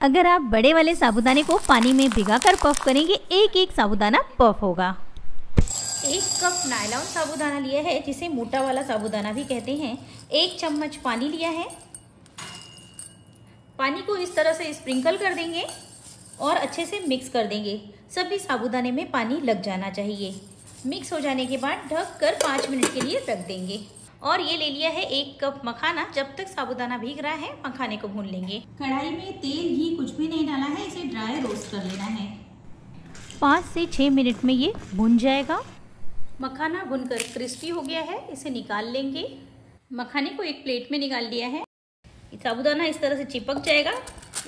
अगर आप बड़े वाले साबुदाने को पानी में भिगाकर पफ करेंगे एक एक साबुदाना पफ होगा। एक कप नायलॉन साबुदाना लिया है, जिसे मोटा वाला साबुदाना भी कहते हैं। एक चम्मच पानी लिया है। पानी को इस तरह से स्प्रिंकल कर देंगे और अच्छे से मिक्स कर देंगे। सभी साबुदाने में पानी लग जाना चाहिए। मिक्स हो जाने के बाद ढक कर पाँच मिनट के लिए रख देंगे। और ये ले लिया है एक कप मखाना। जब तक साबुदाना भीग रहा है मखाने को भून लेंगे। कढ़ाई में तेल घी कुछ भी नहीं डाला है इसे ड्राई रोस्ट कर लेना है। पाँच से छः मिनट में ये भुन जाएगा। मखाना भुनकर क्रिस्पी हो गया है इसे निकाल लेंगे। मखाने को एक प्लेट में निकाल लिया है। साबुदाना इस तरह से चिपक जाएगा।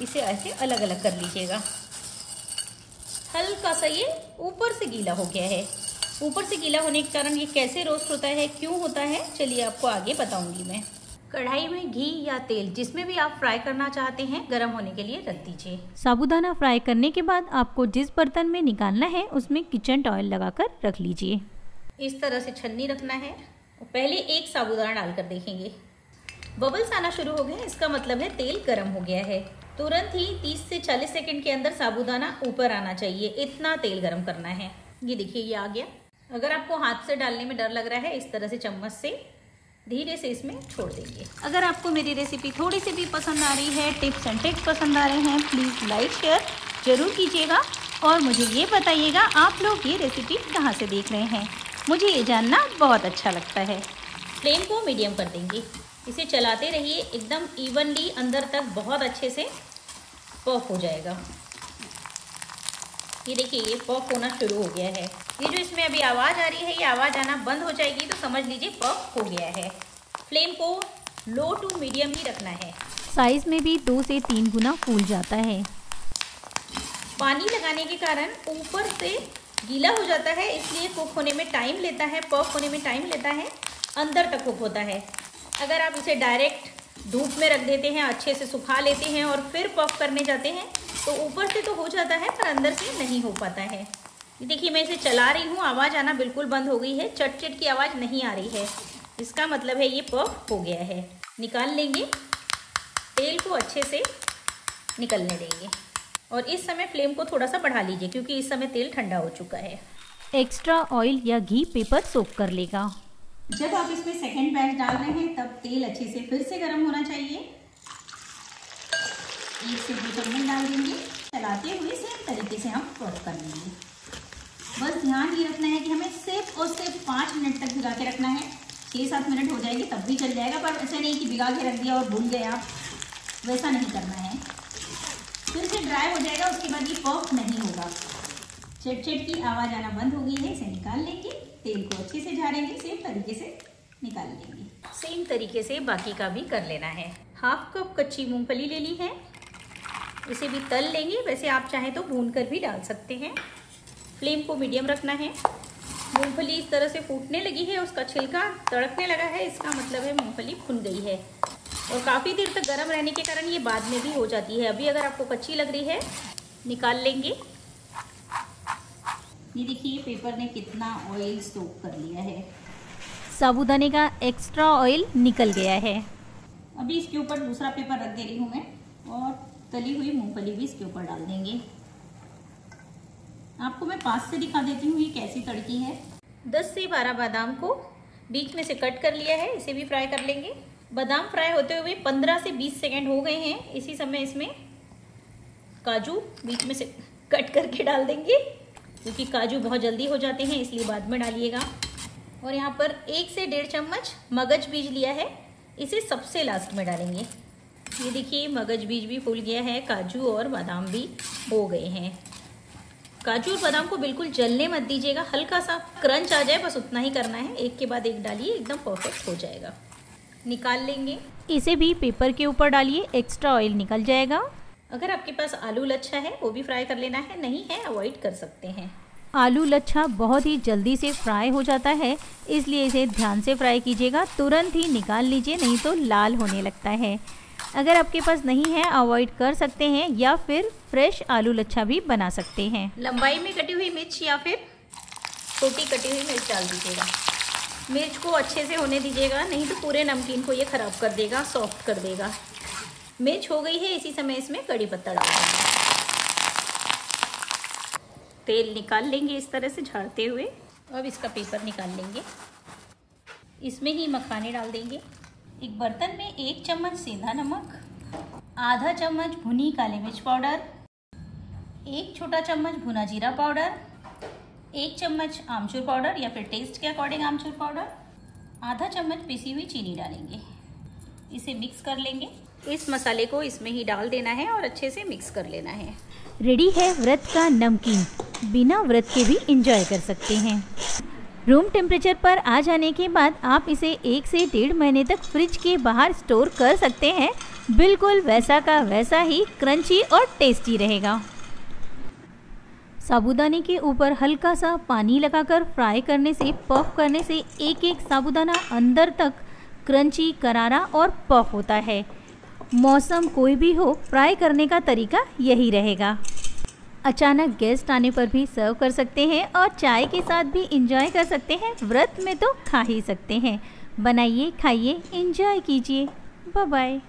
इसे ऐसे अलग अलग कर लीजिएगा। हल्का सा ये ऊपर से गीला हो गया है। ऊपर से गीला होने के कारण ये कैसे रोस्ट होता है क्यों होता है चलिए आपको आगे बताऊँगी मैं। कढ़ाई में घी या तेल जिसमें भी आप फ्राई करना चाहते हैं गर्म होने के लिए रख दीजिए। साबुदाना फ्राई करने के बाद आपको जिस बर्तन में निकालना है उसमें किचन टॉयल लगाकर रख लीजिए। इस तरह से छन्नी रखना है। पहले एक साबुदाना डालकर देखेंगे। बबल्स आना शुरू हो गए इसका मतलब है तेल गर्म हो गया है। तुरंत ही 30 से 40 सेकंड के अंदर साबुदाना ऊपर आना चाहिए इतना तेल गर्म करना है। ये देखिए ये आ गया। अगर आपको हाथ से डालने में डर लग रहा है इस तरह से चम्मच से धीरे से इसमें छोड़ देंगे। अगर आपको मेरी रेसिपी थोड़ी सी भी पसंद आ रही है टिप्स एंड ट्रिक्स पसंद आ रहे हैं प्लीज़ लाइक शेयर ज़रूर कीजिएगा। और मुझे ये बताइएगा आप लोग ये रेसिपी कहाँ से देख रहे हैं? मुझे ये जानना बहुत अच्छा लगता है। फ्लेम को मीडियम कर देंगे। इसे चलाते रहिए एकदम इवनली अंदर तक बहुत अच्छे से पफ हो जाएगा। ये देखिए ये पफ होना शुरू हो गया है। ये जो इसमें अभी आवाज़ आ रही है ये आवाज़ आना बंद हो जाएगी तो समझ लीजिए पफ हो गया है। फ्लेम को लो टू मीडियम ही रखना है। साइज़ में भी दो से तीन गुना फूल जाता है। पानी लगाने के कारण ऊपर से गीला हो जाता है इसलिए कुक होने में टाइम लेता है पफ होने में टाइम लेता है अंदर तक कुक होता है। अगर आप इसे डायरेक्ट धूप में रख देते हैं अच्छे से सुखा लेते हैं और फिर पफ करने जाते हैं तो ऊपर से तो हो जाता है पर अंदर से नहीं हो पाता है। देखिए मैं इसे चला रही हूँ आवाज़ आना बिल्कुल बंद हो गई है चट चट की आवाज़ नहीं आ रही है। इसका मतलब है ये पफ हो गया है। निकाल लेंगे तेल को अच्छे से निकलने देंगे। और इस समय फ्लेम को थोड़ा सा बढ़ा लीजिए क्योंकि इस समय तेल ठंडा हो चुका है। एक्स्ट्रा ऑयल या घी पेपर सोख कर लेगा। जब आप इसमें सेकेंड बैच डाल रहे हैं तब तेल अच्छे से फिर से गर्म होना चाहिए। एक से दो चम्मच डाल देंगे चलाते हुए सेम तरीके से हम फ्राई कर लेंगे। बस ध्यान ये रखना है कि हमें सिर्फ़ और सिर्फ़ पाँच मिनट तक भिगा के रखना है। छः सात मिनट हो जाएगी, तब भी चल जाएगा, पर ऐसा नहीं कि भिगा के रख दिया और भूल गए आप। वैसा नहीं करना है। फिर से ड्राई हो जाएगा, उसके बाद ये पफ नहीं होगा। चट चट की आवाज़ आना बंद हो गई है, इसे निकाल लेंगे। तेल को अच्छे से झाड़ेंगे सेम तरीके से निकाल लेंगे। सेम तरीके से बाकी का भी कर लेना है। हाफ़ कप कच्ची मूंगफली ले ली है। इसे भी तल लेंगे। वैसे आप चाहें तो भून कर भी डाल सकते हैं। फ्लेम को मीडियम रखना है। मूंगफली इस तरह से फूटने लगी है, उसका छिलका तड़कने लगा है। इसका मतलब है मूंगफली भुन गई है। और काफ़ी देर तक गर्म रहने के कारण ये बाद में भी हो जाती है। अभी अगर आपको कच्ची लग रही है, निकाल लेंगे। ये देखिए पेपर ने कितना ऑयल सोक कर लिया है। साबुदाने का एक्स्ट्रा ऑयल निकल गया है। अभी इसके ऊपर दूसरा पेपर रख दे रही हूँ मैं। और तली हुई मूंगफली भी इसके ऊपर डाल देंगे। आपको मैं पास से दिखा देती हूँ ये कैसी तड़की है। 10 से 12 बादाम को बीच में से कट कर लिया है, इसे भी फ्राई कर लेंगे। बादाम फ्राई होते हुए 15 से 20 सेकंड हो गए हैं, इसी समय इसमें काजू बीच में से कट करके डाल देंगे, क्योंकि काजू बहुत जल्दी हो जाते हैं, इसलिए बाद में डालिएगा। और यहाँ पर एक से डेढ़ चम्मच मगज बीज लिया है, इसे सबसे लास्ट में डालेंगे। ये देखिए मगज बीज भी फूल गया है काजू और बादाम भी हो गए हैं। काजू और बादाम को बिल्कुल जलने मत दीजिएगा हल्का सा क्रंच आ जाए बस उतना ही करना है। एक के बाद एक डालिए एकदम परफेक्ट हो जाएगा। निकाल लेंगे। इसे भी पेपर के ऊपर डालिए एक्स्ट्रा ऑयल निकल जाएगा। अगर आपके पास आलू लच्छा है वो भी फ्राई कर लेना है नहीं है अवॉइड कर सकते हैं। आलू लच्छा बहुत ही जल्दी से फ्राई हो जाता है, इसलिए इसे ध्यान से फ्राई कीजिएगा, तुरंत ही निकाल लीजिए, नहीं तो लाल होने लगता है। अगर आपके पास नहीं है, अवॉइड कर सकते हैं या फिर फ्रेश आलू लच्छा भी बना सकते हैं। लंबाई में कटी हुई मिर्च या फिर छोटी कटी हुई मिर्च डाल दीजिएगा। मिर्च को अच्छे से होने दीजिएगा, नहीं तो पूरे नमकीन को ये ख़राब कर देगा, सॉफ्ट कर देगा। मिर्च हो गई है, इसी समय इसमें कड़ी पत्ता डाल तेल निकाल लेंगे इस तरह से झाड़ते हुए। अब इसका पेपर निकाल लेंगे। इसमें ही मखाने डाल देंगे। एक बर्तन में एक चम्मच सेंधा नमक, आधा चम्मच भुनी काली मिर्च पाउडर, एक छोटा चम्मच भुना जीरा पाउडर, एक चम्मच आमचूर पाउडर या फिर टेस्ट के अकॉर्डिंग आमचूर पाउडर, आधा चम्मच पिसी हुई चीनी डालेंगे। इसे मिक्स कर लेंगे। इस मसाले को इसमें ही डाल देना है और अच्छे से मिक्स कर लेना है। रेडी है व्रत का नमकीन। बिना व्रत के भी इंजॉय कर सकते हैं। रूम टेम्परेचर पर आ जाने के बाद आप इसे एक से डेढ़ महीने तक फ्रिज के बाहर स्टोर कर सकते हैं। बिल्कुल वैसा का वैसा ही क्रंची और टेस्टी रहेगा। साबुदाने के ऊपर हल्का सा पानी लगाकर फ्राई करने से पफ करने से एक एक साबुदाना अंदर तक क्रंची करारा और पफ होता है। मौसम कोई भी हो फ्राई करने का तरीका यही रहेगा। अचानक गेस्ट आने पर भी सर्व कर सकते हैं और चाय के साथ भी इंजॉय कर सकते हैं। व्रत में तो खा ही सकते हैं। बनाइए, खाइए इंजॉय कीजिए। Bye bye